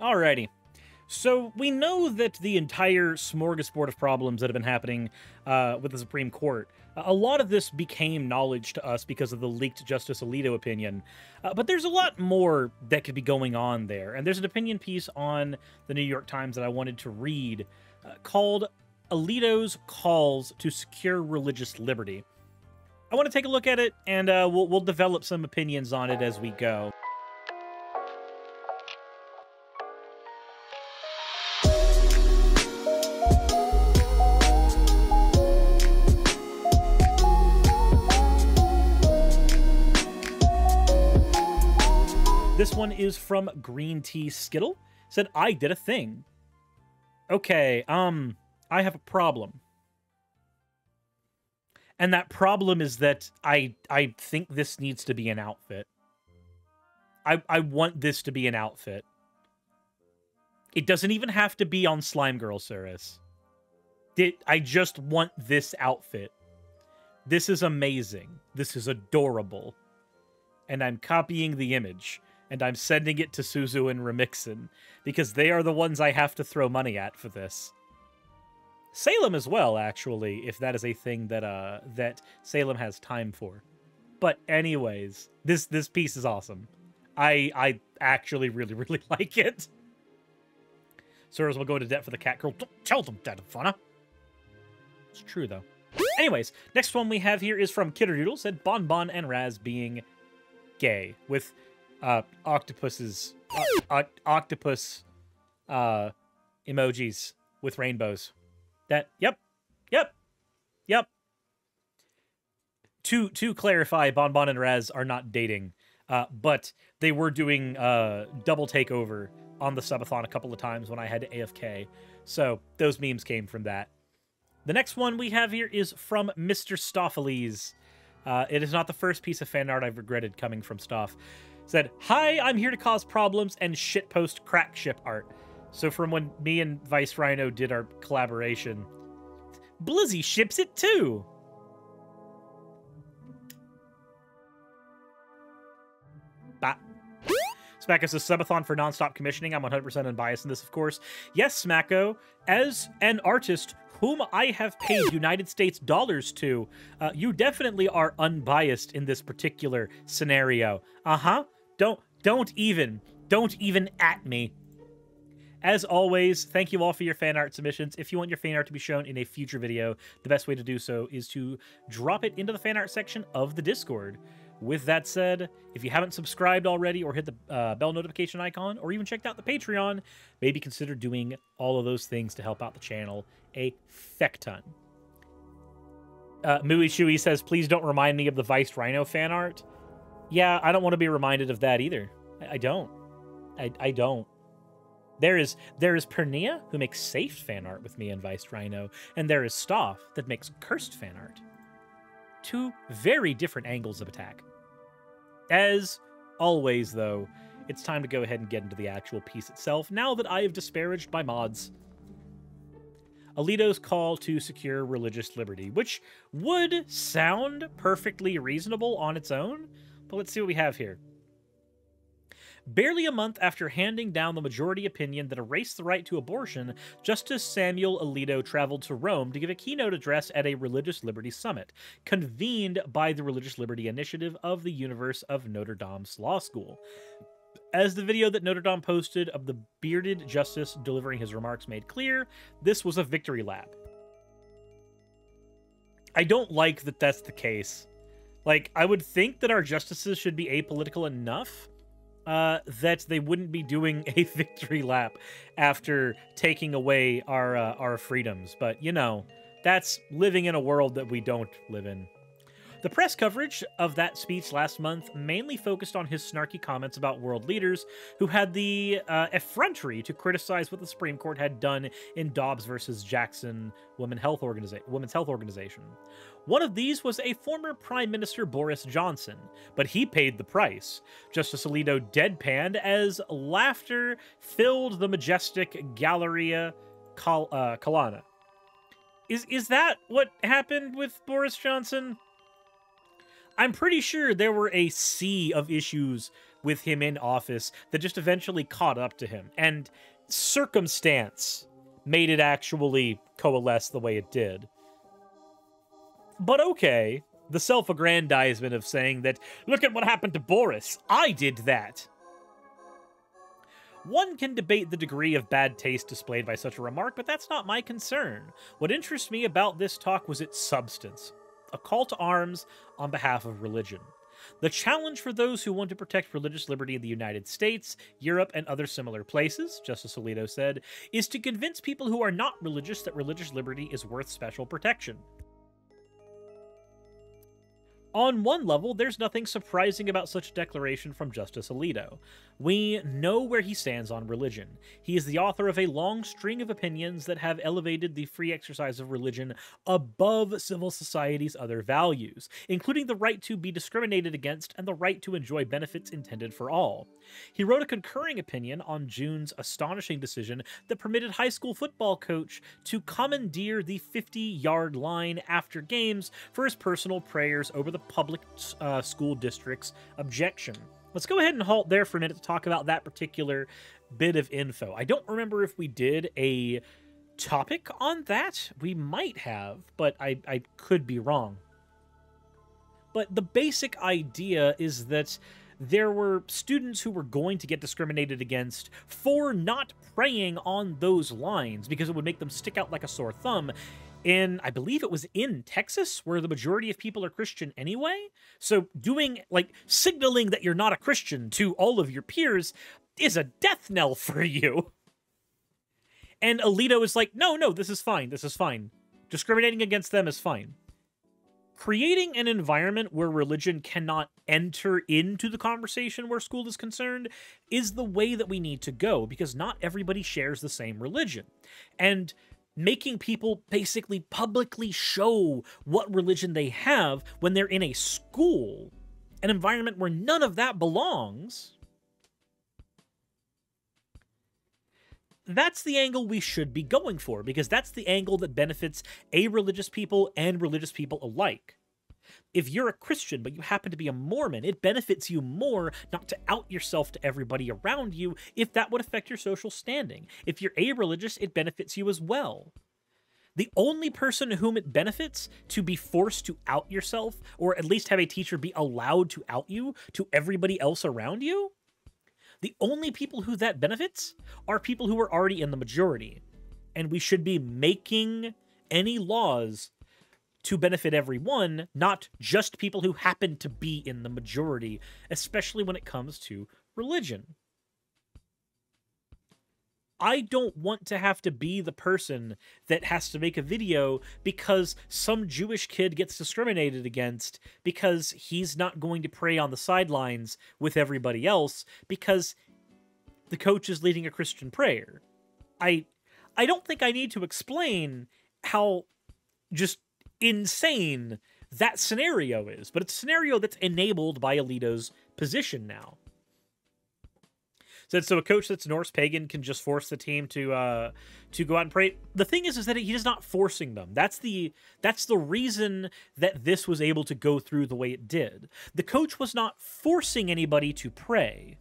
Alrighty. So we know that the entire smorgasbord of problems that have been happening uh, with the Supreme Court, a lot of this became knowledge to us because of the leaked Justice Alito opinion. Uh, but there's a lot more that could be going on there. And there's an opinion piece on the New York Times that I wanted to read uh, called Alito's Calls to Secure Religious Liberty. I want to take a look at it, and uh, we'll, we'll develop some opinions on it as we go. One is from Green Tea Skittle. Said, I did a thing. Okay, um, I have a problem. And that problem is that I I think this needs to be an outfit. I I want this to be an outfit. It doesn't even have to be on Slime Girl Suris. Did I just want this outfit. This is amazing. This is adorable. And I'm copying the image and I'm sending it to Suzu and Rimexin because they are the ones I have to throw money at for this. Salem as well, actually, if that is a thing that uh that Salem has time for. But anyways, this this piece is awesome. I I actually really really like it. Suris will go into debt for the cat girl. Don't tell them that, Fauna. It's true though. Anyways, next one we have here is from Kitterdoodle, said Bon Bon and Raz being gay with uh, octopuses, uh, octopus uh, emojis with rainbows. That, yep, yep, yep. To to clarify, Bon Bon and Raz are not dating, uh, but they were doing uh, double takeover on the subathon a couple of times when I had AFK. So those memes came from that. The next one we have here is from Mr. Stoffeles. Uh, it is not the first piece of fan art I've regretted coming from Stoff said, Hi, I'm here to cause problems and shitpost crack ship art. So from when me and Vice Rhino did our collaboration, Blizzy ships it too. Bah. Smacko says, subathon for nonstop commissioning. I'm 100% unbiased in this, of course. Yes, Smacko, as an artist whom I have paid United States dollars to, uh, you definitely are unbiased in this particular scenario. Uh-huh. Don't don't even don't even at me. As always, thank you all for your fan art submissions. If you want your fan art to be shown in a future video, the best way to do so is to drop it into the fan art section of the Discord. With that said, if you haven't subscribed already or hit the uh, bell notification icon or even checked out the Patreon, maybe consider doing all of those things to help out the channel a feck ton. Uh, says, please don't remind me of the Vice Rhino fan art. Yeah, I don't want to be reminded of that either. I, I don't. I, I don't. There is there is Pernia who makes safe fan art with me and Vice Rhino, and there is Stoff that makes cursed fan art. Two very different angles of attack. As always, though, it's time to go ahead and get into the actual piece itself now that I have disparaged my mods. Alito's call to secure religious liberty, which would sound perfectly reasonable on its own, but let's see what we have here. Barely a month after handing down the majority opinion that erased the right to abortion, Justice Samuel Alito traveled to Rome to give a keynote address at a religious liberty summit, convened by the Religious Liberty Initiative of the Universe of Notre Dame's Law School. As the video that Notre Dame posted of the bearded justice delivering his remarks made clear, this was a victory lap. I don't like that that's the case. Like, I would think that our justices should be apolitical enough uh, that they wouldn't be doing a victory lap after taking away our uh, our freedoms. But you know, that's living in a world that we don't live in. The press coverage of that speech last month mainly focused on his snarky comments about world leaders who had the uh, effrontery to criticize what the Supreme Court had done in Dobbs versus Jackson Women's Health, Organiza- Women's Health Organization. One of these was a former Prime Minister Boris Johnson, but he paid the price. Justice Alito deadpanned as laughter filled the majestic Galleria Cal- uh, Calana. Is is that what happened with Boris Johnson? I'm pretty sure there were a sea of issues with him in office that just eventually caught up to him. And circumstance made it actually coalesce the way it did. But okay, the self aggrandizement of saying that, look at what happened to Boris, I did that. One can debate the degree of bad taste displayed by such a remark, but that's not my concern. What interests me about this talk was its substance a call to arms on behalf of religion. The challenge for those who want to protect religious liberty in the United States, Europe, and other similar places, Justice Alito said, is to convince people who are not religious that religious liberty is worth special protection. On one level, there's nothing surprising about such a declaration from Justice Alito. We know where he stands on religion. He is the author of a long string of opinions that have elevated the free exercise of religion above civil society's other values, including the right to be discriminated against and the right to enjoy benefits intended for all. He wrote a concurring opinion on June's astonishing decision that permitted high school football coach to commandeer the 50 yard line after games for his personal prayers over the public uh, school district's objection. Let's go ahead and halt there for a minute to talk about that particular bit of info. I don't remember if we did a topic on that. We might have, but I, I could be wrong. But the basic idea is that there were students who were going to get discriminated against for not praying on those lines because it would make them stick out like a sore thumb in I believe it was in Texas where the majority of people are Christian anyway. So doing like signaling that you're not a Christian to all of your peers is a death knell for you. And Alito is like, "No, no, this is fine. This is fine. Discriminating against them is fine." Creating an environment where religion cannot enter into the conversation where school is concerned is the way that we need to go because not everybody shares the same religion. And making people basically publicly show what religion they have when they're in a school, an environment where none of that belongs. That's the angle we should be going for because that's the angle that benefits a religious people and religious people alike. If you're a Christian but you happen to be a Mormon, it benefits you more not to out yourself to everybody around you if that would affect your social standing. If you're a religious, it benefits you as well. The only person whom it benefits to be forced to out yourself, or at least have a teacher be allowed to out you to everybody else around you, the only people who that benefits are people who are already in the majority. And we should be making any laws to benefit everyone, not just people who happen to be in the majority, especially when it comes to religion. I don't want to have to be the person that has to make a video because some Jewish kid gets discriminated against because he's not going to pray on the sidelines with everybody else because the coach is leading a Christian prayer. I I don't think I need to explain how just insane that scenario is, but it's a scenario that's enabled by Alito's position now. So, so a coach that's Norse pagan can just force the team to uh, to go out and pray. The thing is, is that he is not forcing them. That's the that's the reason that this was able to go through the way it did. The coach was not forcing anybody to pray.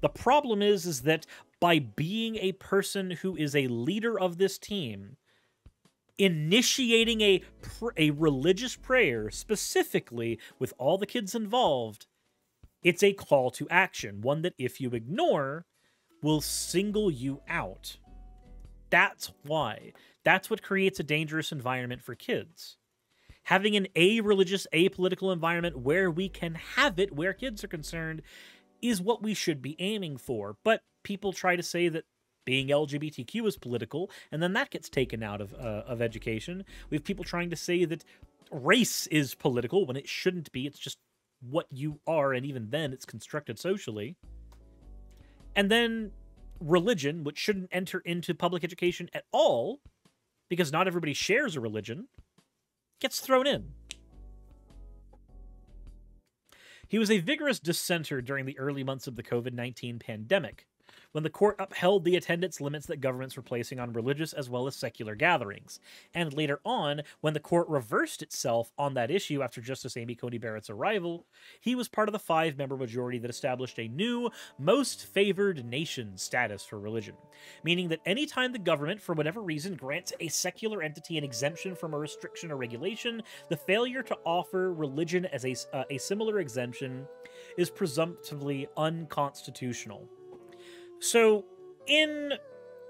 The problem is, is that by being a person who is a leader of this team, initiating a a religious prayer specifically with all the kids involved it's a call to action one that if you ignore will single you out. That's why. That's what creates a dangerous environment for kids. Having an a religious apolitical environment where we can have it where kids are concerned is what we should be aiming for. But people try to say that being LGBTQ is political, and then that gets taken out of uh, of education. We have people trying to say that race is political when it shouldn't be. It's just what you are, and even then, it's constructed socially. And then religion, which shouldn't enter into public education at all, because not everybody shares a religion, gets thrown in. He was a vigorous dissenter during the early months of the COVID 19 pandemic when the court upheld the attendance limits that governments were placing on religious as well as secular gatherings. And later on, when the court reversed itself on that issue after Justice Amy Coney Barrett's arrival, he was part of the five member majority that established a new most favored nation status for religion, meaning that anytime the government, for whatever reason, grants a secular entity an exemption from a restriction or regulation, the failure to offer religion as a, uh, a similar exemption is presumptively unconstitutional. So, in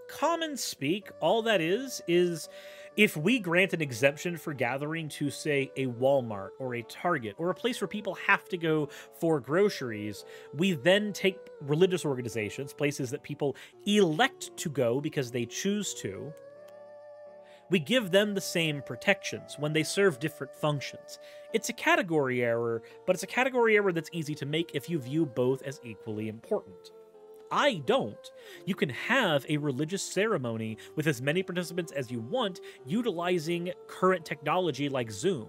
common speak, all that is is if we grant an exemption for gathering to, say, a Walmart or a Target or a place where people have to go for groceries, we then take religious organizations, places that people elect to go because they choose to, we give them the same protections when they serve different functions. It's a category error, but it's a category error that's easy to make if you view both as equally important. I don't. You can have a religious ceremony with as many participants as you want, utilizing current technology like Zoom.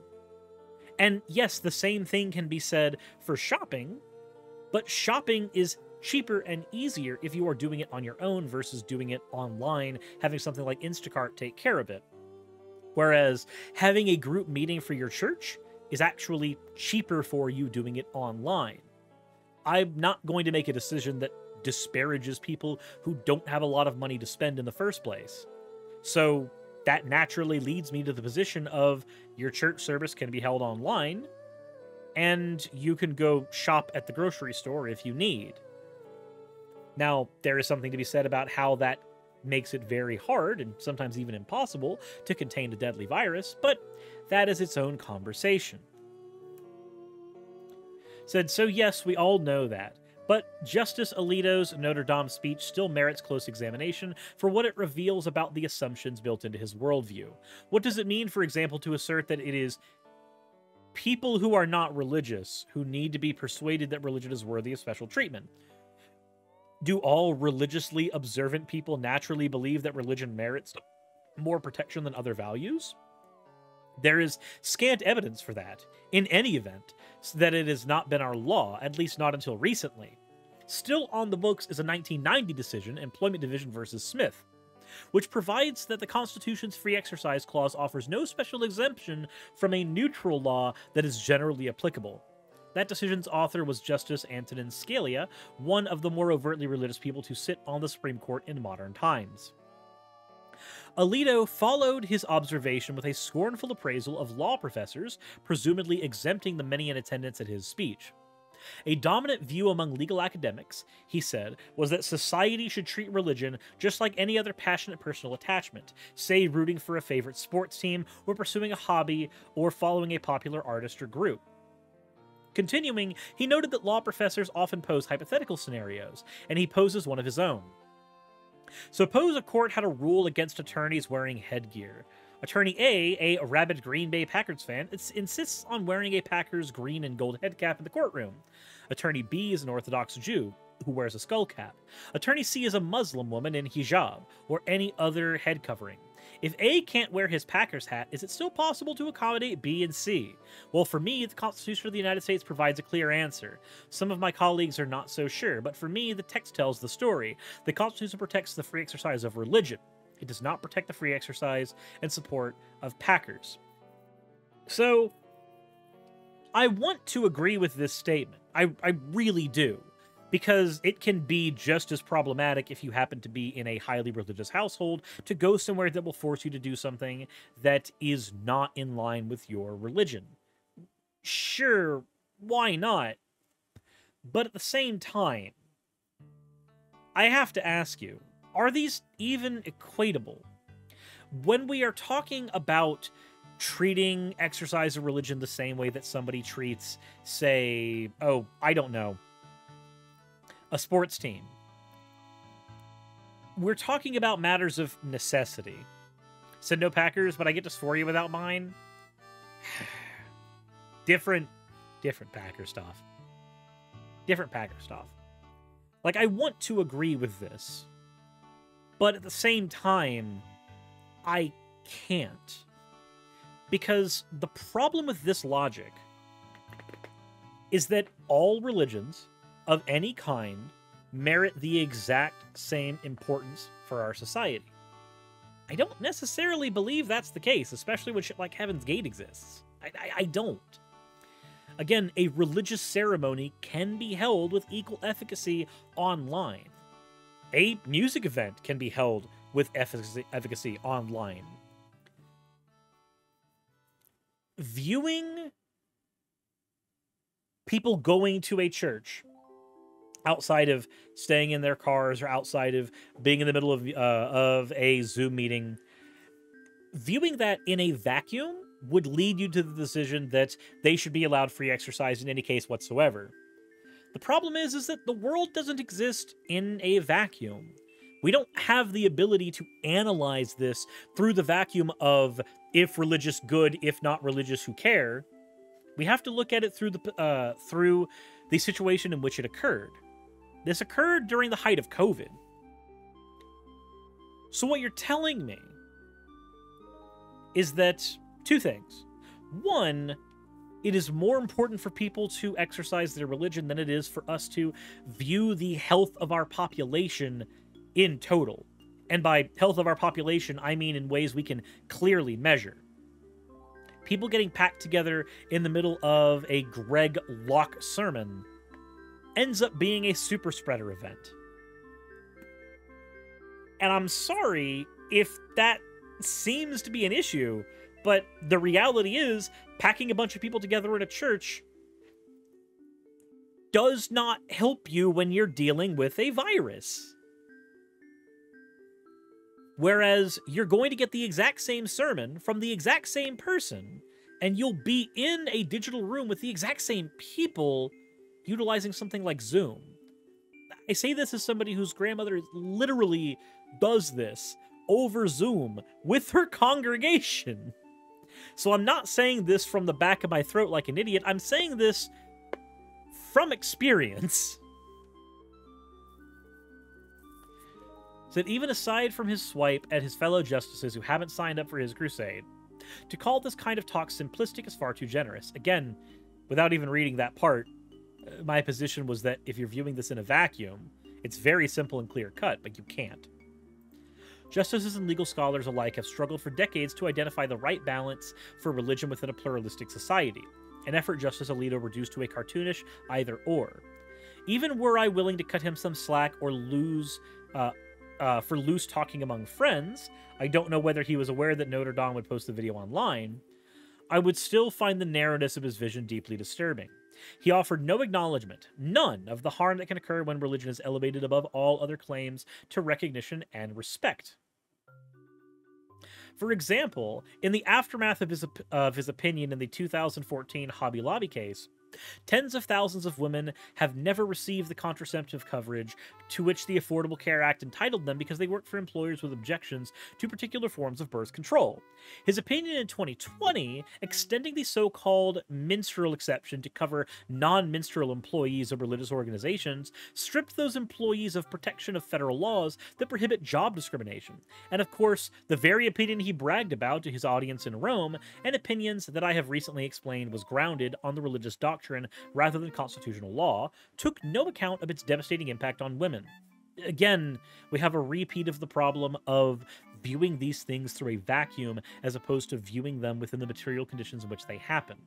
And yes, the same thing can be said for shopping, but shopping is cheaper and easier if you are doing it on your own versus doing it online, having something like Instacart take care of it. Whereas having a group meeting for your church is actually cheaper for you doing it online. I'm not going to make a decision that disparages people who don't have a lot of money to spend in the first place. So that naturally leads me to the position of your church service can be held online and you can go shop at the grocery store if you need. Now, there is something to be said about how that makes it very hard and sometimes even impossible to contain a deadly virus, but that is its own conversation. Said, so yes, we all know that. But Justice Alito's Notre Dame speech still merits close examination for what it reveals about the assumptions built into his worldview. What does it mean, for example, to assert that it is people who are not religious who need to be persuaded that religion is worthy of special treatment? Do all religiously observant people naturally believe that religion merits more protection than other values? There is scant evidence for that, in any event, that it has not been our law, at least not until recently. Still on the books is a 1990 decision, Employment Division versus Smith, which provides that the Constitution's free exercise clause offers no special exemption from a neutral law that is generally applicable. That decision's author was Justice Antonin Scalia, one of the more overtly religious people to sit on the Supreme Court in modern times. Alito followed his observation with a scornful appraisal of law professors, presumably exempting the many in attendance at his speech. A dominant view among legal academics, he said, was that society should treat religion just like any other passionate personal attachment, say rooting for a favorite sports team, or pursuing a hobby, or following a popular artist or group. Continuing, he noted that law professors often pose hypothetical scenarios, and he poses one of his own. Suppose a court had a rule against attorneys wearing headgear. Attorney A, a rabid Green Bay Packers fan, insists on wearing a Packers green and gold head cap in the courtroom. Attorney B is an Orthodox Jew who wears a skull cap. Attorney C is a Muslim woman in hijab or any other head covering. If A can't wear his Packers hat, is it still possible to accommodate B and C? Well, for me, the Constitution of the United States provides a clear answer. Some of my colleagues are not so sure, but for me, the text tells the story. The Constitution protects the free exercise of religion. It does not protect the free exercise and support of Packers. So, I want to agree with this statement. I, I really do because it can be just as problematic if you happen to be in a highly religious household to go somewhere that will force you to do something that is not in line with your religion. Sure, why not? But at the same time, I have to ask you, are these even equatable? When we are talking about treating exercise of religion the same way that somebody treats, say, oh, I don't know, a sports team. We're talking about matters of necessity. Said no Packers, but I get dysphoria without mine. different, different Packer stuff. Different Packer stuff. Like, I want to agree with this, but at the same time, I can't. Because the problem with this logic is that all religions of any kind merit the exact same importance for our society. I don't necessarily believe that's the case, especially when shit like Heaven's Gate exists. I, I, I don't. Again, a religious ceremony can be held with equal efficacy online. A music event can be held with efficacy, efficacy online. Viewing people going to a church outside of staying in their cars or outside of being in the middle of uh, of a Zoom meeting, viewing that in a vacuum would lead you to the decision that they should be allowed free exercise in any case whatsoever. The problem is is that the world doesn't exist in a vacuum. We don't have the ability to analyze this through the vacuum of if religious good, if not religious who care. We have to look at it through the uh, through the situation in which it occurred. This occurred during the height of COVID. So what you're telling me is that two things. One, it is more important for people to exercise their religion than it is for us to view the health of our population in total. And by health of our population, I mean in ways we can clearly measure. People getting packed together in the middle of a Greg Locke sermon ends up being a super spreader event. And I'm sorry if that seems to be an issue, but the reality is packing a bunch of people together in a church does not help you when you're dealing with a virus. Whereas you're going to get the exact same sermon from the exact same person, and you'll be in a digital room with the exact same people utilizing something like Zoom. I say this as somebody whose grandmother literally does this over Zoom with her congregation. So I'm not saying this from the back of my throat like an idiot. I'm saying this from experience. That even aside from his swipe at his fellow justices who haven't signed up for his crusade, to call this kind of talk simplistic is far too generous. Again, without even reading that part, my position was that if you're viewing this in a vacuum, it's very simple and clear cut, but you can't. Justices and legal scholars alike have struggled for decades to identify the right balance for religion within a pluralistic society, an effort Justice Alito reduced to a cartoonish either or. Even were I willing to cut him some slack or lose uh, uh, for loose talking among friends, I don't know whether he was aware that Notre Dame would post the video online, I would still find the narrowness of his vision deeply disturbing. He offered no acknowledgement, none, of the harm that can occur when religion is elevated above all other claims to recognition and respect. For example, in the aftermath of his, of his opinion in the 2014 Hobby Lobby case, Tens of thousands of women have never received the contraceptive coverage to which the Affordable Care Act entitled them because they work for employers with objections to particular forms of birth control. His opinion in 2020, extending the so called ministerial exception to cover non ministerial employees of religious organizations, stripped those employees of protection of federal laws that prohibit job discrimination. And of course, the very opinion he bragged about to his audience in Rome, and opinions that I have recently explained was grounded on the religious doctrine doctrine rather than constitutional law, took no account of its devastating impact on women. Again, we have a repeat of the problem of viewing these things through a vacuum as opposed to viewing them within the material conditions in which they happen.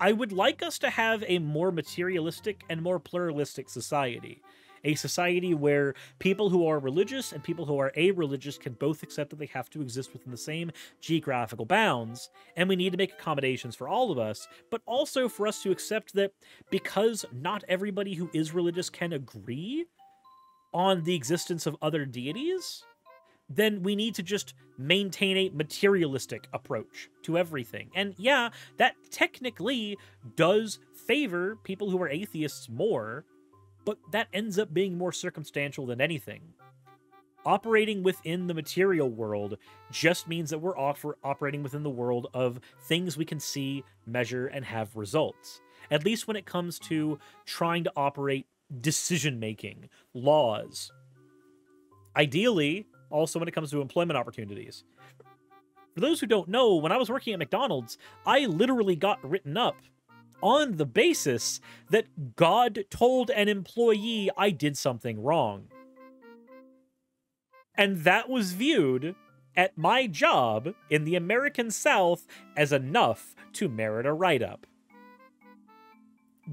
I would like us to have a more materialistic and more pluralistic society a society where people who are religious and people who are a-religious can both accept that they have to exist within the same geographical bounds, and we need to make accommodations for all of us, but also for us to accept that because not everybody who is religious can agree on the existence of other deities, then we need to just maintain a materialistic approach to everything. And yeah, that technically does favor people who are atheists more but that ends up being more circumstantial than anything. Operating within the material world just means that we're operating within the world of things we can see, measure, and have results. At least when it comes to trying to operate decision making, laws. Ideally, also when it comes to employment opportunities. For those who don't know, when I was working at McDonald's, I literally got written up on the basis that God told an employee I did something wrong. And that was viewed at my job in the American South as enough to merit a write up.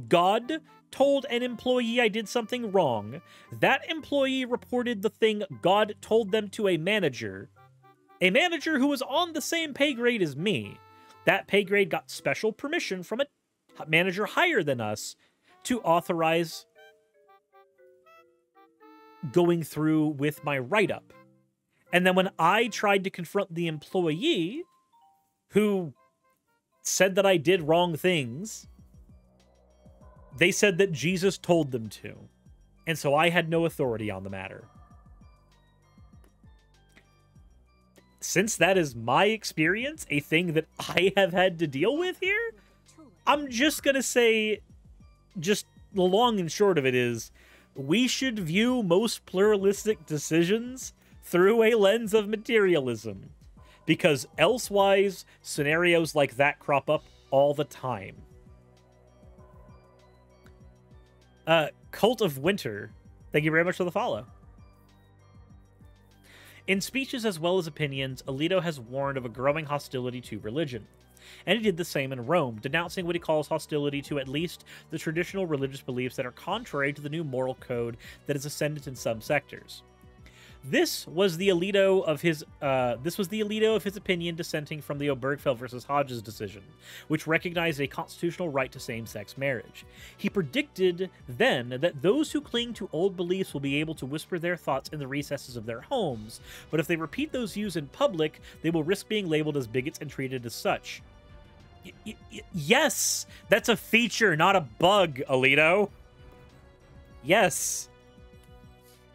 God told an employee I did something wrong. That employee reported the thing God told them to a manager. A manager who was on the same pay grade as me. That pay grade got special permission from a manager higher than us to authorize going through with my write up. And then when I tried to confront the employee who said that I did wrong things, they said that Jesus told them to. And so I had no authority on the matter. Since that is my experience, a thing that I have had to deal with here, I'm just going to say, just the long and short of it is, we should view most pluralistic decisions through a lens of materialism. Because elsewise, scenarios like that crop up all the time. Uh, Cult of Winter, thank you very much for the follow. In speeches as well as opinions, Alito has warned of a growing hostility to religion. And he did the same in Rome, denouncing what he calls hostility to at least the traditional religious beliefs that are contrary to the new moral code that is ascendant in some sectors. This was the Alito of his. Uh, this was the Alito of his opinion dissenting from the Obergefell versus Hodges decision, which recognized a constitutional right to same-sex marriage. He predicted then that those who cling to old beliefs will be able to whisper their thoughts in the recesses of their homes, but if they repeat those views in public, they will risk being labeled as bigots and treated as such. Yes, that's a feature, not a bug, Alito. Yes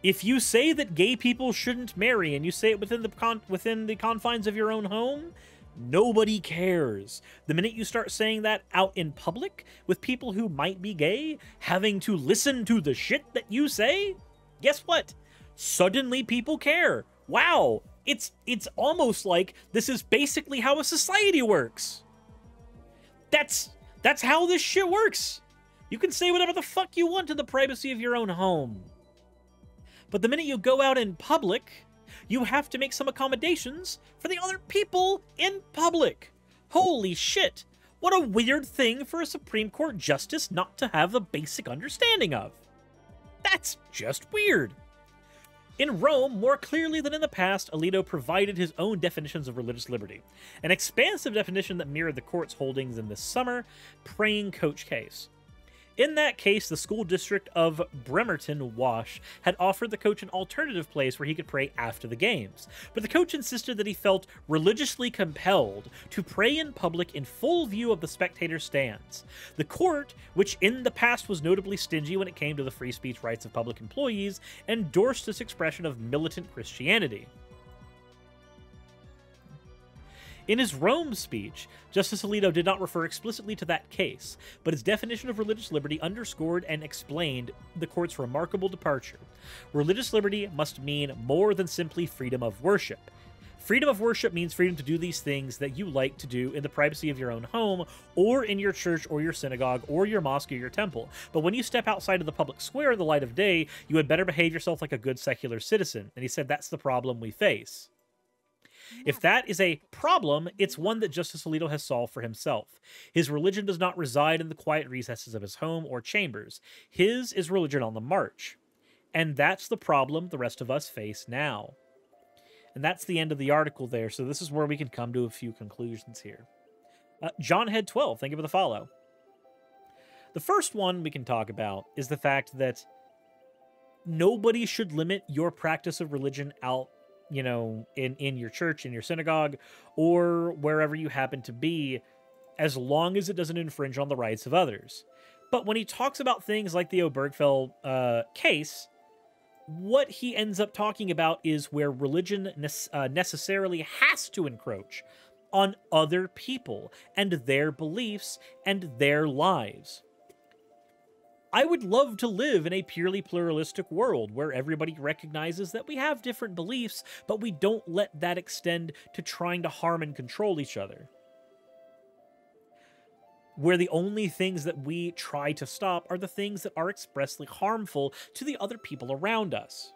if you say that gay people shouldn't marry and you say it within the con- within the confines of your own home, nobody cares. The minute you start saying that out in public with people who might be gay, having to listen to the shit that you say, guess what? Suddenly people care. Wow, it's it's almost like this is basically how a society works. That's that's how this shit works. You can say whatever the fuck you want in the privacy of your own home. But the minute you go out in public, you have to make some accommodations for the other people in public. Holy shit! What a weird thing for a Supreme Court justice not to have a basic understanding of. That's just weird. In Rome, more clearly than in the past, Alito provided his own definitions of religious liberty, an expansive definition that mirrored the court's holdings in the summer praying coach case. In that case, the school district of Bremerton Wash had offered the coach an alternative place where he could pray after the games. But the coach insisted that he felt religiously compelled to pray in public in full view of the spectator stands. The court, which in the past was notably stingy when it came to the free speech rights of public employees, endorsed this expression of militant Christianity. In his Rome speech, Justice Alito did not refer explicitly to that case, but his definition of religious liberty underscored and explained the court's remarkable departure. Religious liberty must mean more than simply freedom of worship. Freedom of worship means freedom to do these things that you like to do in the privacy of your own home, or in your church, or your synagogue, or your mosque, or your temple. But when you step outside of the public square in the light of day, you had better behave yourself like a good secular citizen. And he said that's the problem we face. If that is a problem, it's one that Justice Alito has solved for himself. His religion does not reside in the quiet recesses of his home or chambers. His is religion on the march. And that's the problem the rest of us face now. And that's the end of the article there, so this is where we can come to a few conclusions here. Uh, John Head 12, thank you for the follow. The first one we can talk about is the fact that nobody should limit your practice of religion out you know, in in your church, in your synagogue, or wherever you happen to be, as long as it doesn't infringe on the rights of others. But when he talks about things like the Obergefell uh, case, what he ends up talking about is where religion ne- uh, necessarily has to encroach on other people and their beliefs and their lives. I would love to live in a purely pluralistic world where everybody recognizes that we have different beliefs, but we don't let that extend to trying to harm and control each other. where the only things that we try to stop are the things that are expressly harmful to the other people around us.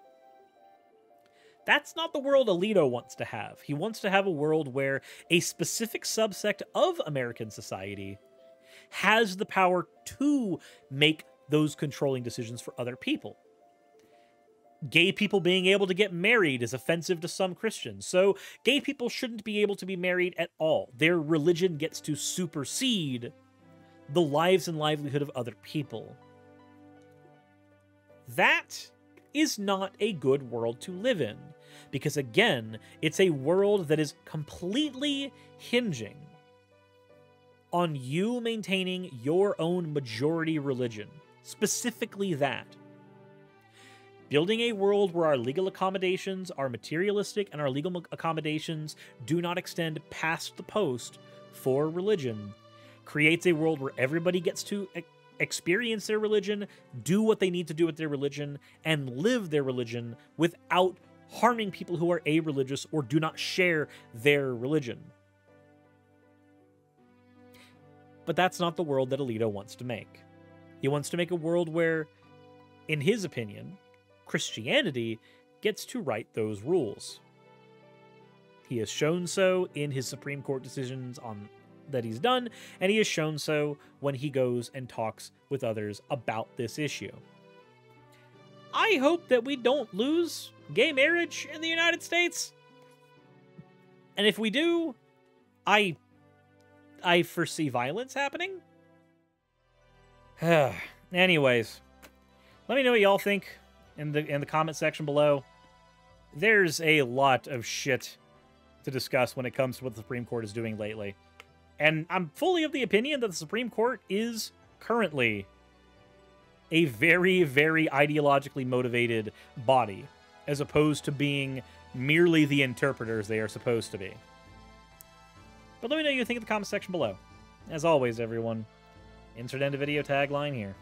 That's not the world Alito wants to have. He wants to have a world where a specific subsect of American society has the power to make those controlling decisions for other people. Gay people being able to get married is offensive to some Christians, so gay people shouldn't be able to be married at all. Their religion gets to supersede the lives and livelihood of other people. That is not a good world to live in, because again, it's a world that is completely hinging on you maintaining your own majority religion, specifically that. Building a world where our legal accommodations are materialistic and our legal accommodations do not extend past the post for religion creates a world where everybody gets to experience their religion, do what they need to do with their religion, and live their religion without harming people who are a religious or do not share their religion. But that's not the world that Alito wants to make. He wants to make a world where, in his opinion, Christianity gets to write those rules. He has shown so in his Supreme Court decisions on that he's done, and he has shown so when he goes and talks with others about this issue. I hope that we don't lose gay marriage in the United States. And if we do, I I foresee violence happening. Anyways, let me know what y'all think in the in the comment section below. There's a lot of shit to discuss when it comes to what the Supreme Court is doing lately. And I'm fully of the opinion that the Supreme Court is currently a very, very ideologically motivated body, as opposed to being merely the interpreters they are supposed to be. But let me know what you think in the comment section below. As always, everyone, insert end video tagline here.